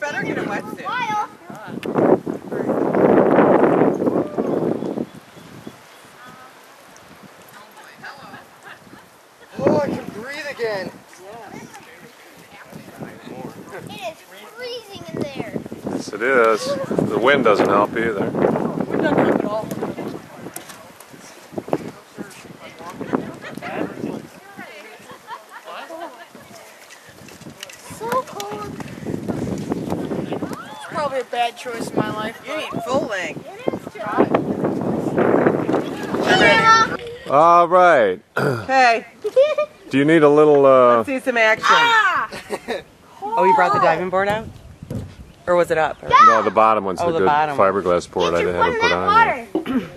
better get a wetsuit. Smile. Oh, I can breathe again. It is freezing in there. Yes, it is. The wind doesn't help either. We don't have it all. So cold. It's probably a bad choice in my life. You need full length. It is too. Yeah. All right. Hey. Do you need a little? Uh, Let's see some action. Oh, you brought the diving board out? Or was it up? Or- no, the bottom one's Oh, the the good bottom fiberglass board. I Get your haven't put on yet. water.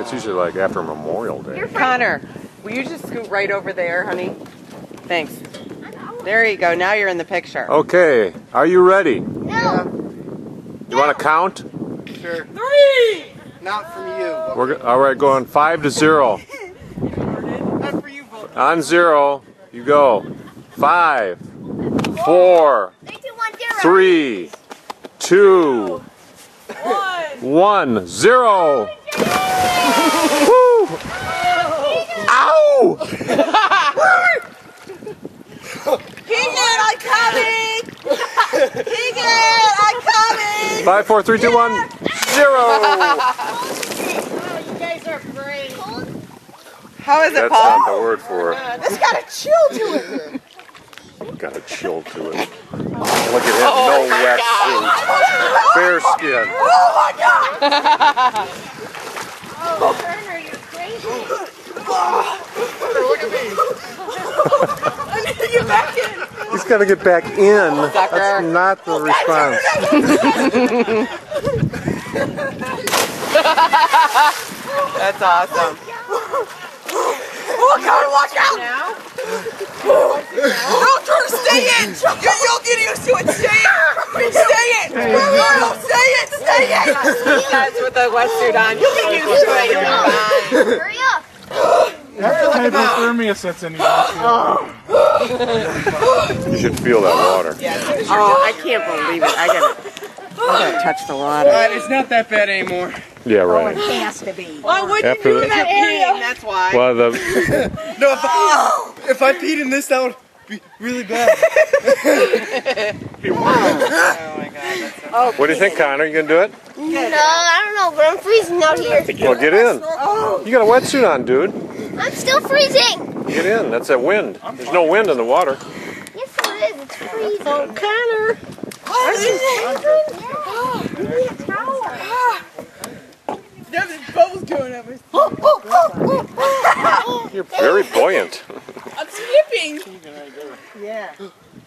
It's usually like after Memorial Day. Connor, will you just scoot right over there, honey? Thanks. There you go. Now you're in the picture. Okay, are you ready? No. You want to count? Sure. Three! Not from you. but We're all right. Going five to zero. Not for you, both. On zero, you go. Five, four, Three, two, one, zero. three, two, One. one, zero. Woo! Five, four, three, two, one, zero. You guys are great. Cold? How is it, That's Paul? not the word for it. This got a chill to it. Got a chill to it. Look at him, oh no wet suit. Fair skin. Oh, Turner, oh, you're crazy. Ah. Look at me. I need to get back in. He's got to get back in. Sucker. That's not the response. That's awesome. Oh, Connor, watch out! Now? No, Turner, stay in! You, you'll get used to it. Stay in! Stay in! No, stay in! Stay in! Guys with the wetsuit on, you'll get used to it. You'll be fine. Hurry up. hypothermia sets in. Oh. You should feel that water. Oh, I can't believe it. I gotta, I gotta touch the water. Alright, it's not that bad anymore. Yeah, right. Oh, it has to be. Why would After you do the- that area? That's why. Well, the No, if I, oh! if I peed in this, that would be really bad. Oh, oh my god, that's so what do you think, Connor? You gonna do it? No, I don't know, but I'm freezing out here. Well, get in. You got a wetsuit on, dude. I'm still freezing. Get in. That's that wind. There's no wind in the water. Yes, it is. It's freezing. Oh, Connor. Yeah. You need a towel. Ah. There's both doing it. You're very buoyant. I'm skipping. Yeah.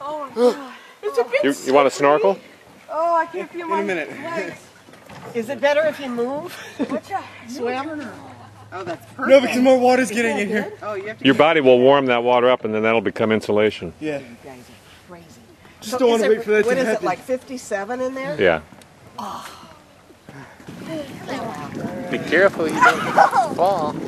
Oh my god. It's a bit You, you want to snorkel? Oh, I can't feel In my a minute. legs. Is it better if you move? Swim? Oh, that's perfect. No, because more water's getting in here. Oh, you have to Your body will warm that water up, and then that'll become insulation. Yeah. You guys are crazy. Just don't want to wait for that What to is happen. it, like 57 in there? Yeah. Oh. Be careful, you don't fall.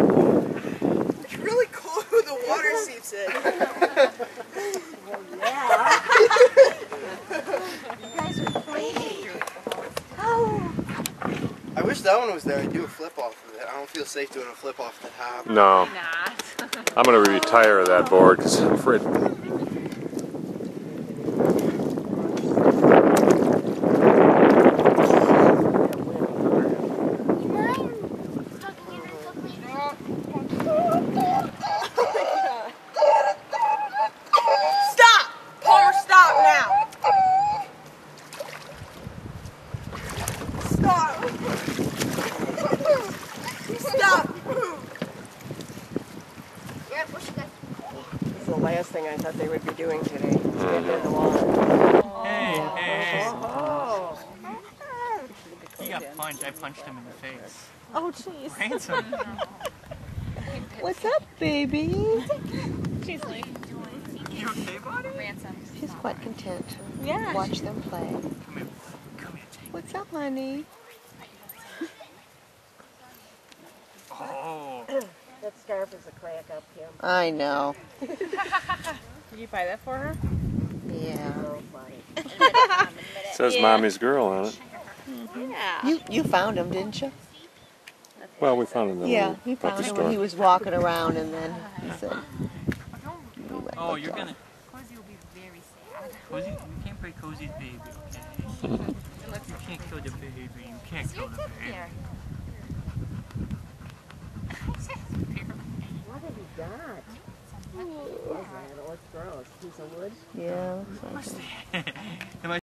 It's really cool who the water seeps in. I wish that one was there. I'd do a flip off of it. I don't feel safe doing a flip off the top. No. I'm going to retire that board because I'm afraid. Stop! Palmer, stop now! Stop! Stop! This is the last thing I thought they would be doing today. Mm-hmm. Getting in the water. Hey, hey, Oh. he got punched. I punched him in the face. Oh, jeez. Ransom. What's up, baby? She's like, You okay, buddy? ransom. She's quite content to Yeah. watch them play. Come here. Come here, Jake. What's up, honey? That scarf is a crack up, Kim. I know. Did you buy that for her? Yeah. Oh, so funny. says Yeah. mommy's girl on it. Mm-hmm. Yeah. You you found him, didn't you? Well, we found him. Yeah, little he puppy found him store. when he was walking around, and then he said. we went Oh, you're uh, gonna. Cozy will be very sad. Cozy, you can't play Cozy's baby, okay? you can't kill the baby. You can't kill the baby. What have you got? What is that? Piece of wood? Yeah. looks like it. Am I